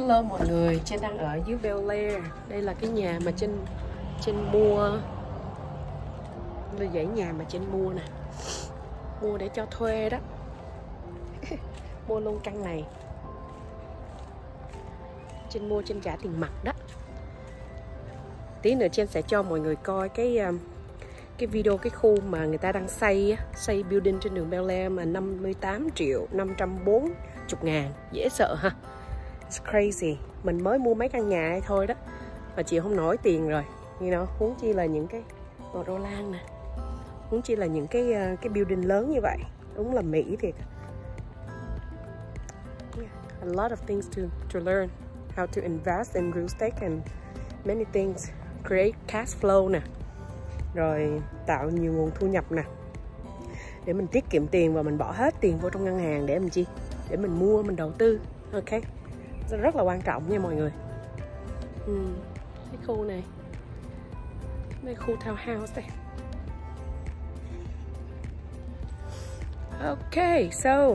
Hello mọi người, trên đang ở dưới Bel Air. Đây là cái nhà mà trên trên mua. Là dãy nhà mà trên mua nè. Mua để cho thuê đó. Mua luôn căn này. Trên mua trên trả tiền mặt đó. Tí nữa trên sẽ cho mọi người coi cái um, cái video cái khu mà người ta đang xây xây building trên đường Bel Air mà 58 triệu 540 ngàn. Dễ sợ ha. It's crazy. Mình mới mua mấy căn nhà này thôi đó. Mà chịu không nổi tiền rồi. You know huống chi là những cái ngọn đô lan nè. Huống chi là những cái uh, cái building lớn như vậy. Đúng là mỹ thiệt. Yeah. a lot of things to to learn. How to invest in real estate and many things. Create cash flow nè. Rồi tạo nhiều nguồn thu nhập nè. Để mình tiết kiệm tiền và mình bỏ hết tiền vô trong ngân hàng để mình chi? Để mình mua mình đầu tư. Ok rất là quan trọng nha mọi người. Ừ, cái khu này. Đây khu townhouse đây. Ok so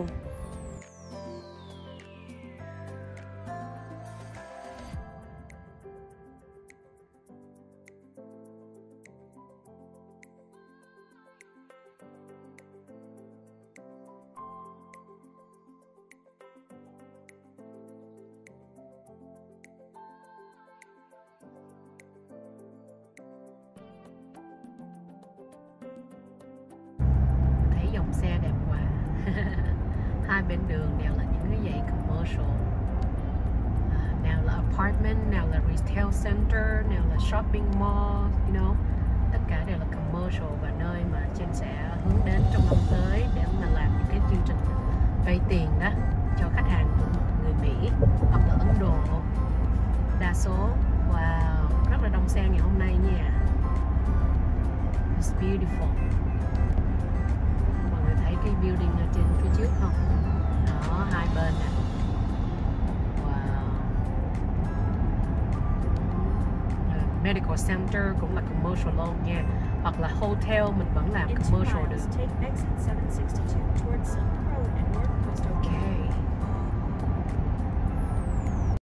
hai bên đường đều là những cái dãy commercial. À, nào là apartment nào là retail center nào là shopping mall you know. Tất cả đều là commercial và nơi mà trên sẽ hướng đến trong năm tới để mà làm những cái chương trình vay tiền đó cho khách hàng của người Mỹ hoặc là Ấn Độ. Đa số. Wow rất là đông xe ngày hôm nay nha. It's beautiful cái building ở trên phía trước không? Đó hai bên nè. Wow. Medical center cũng là commercial luôn nha. Hoặc là hotel mình vẫn làm commercial được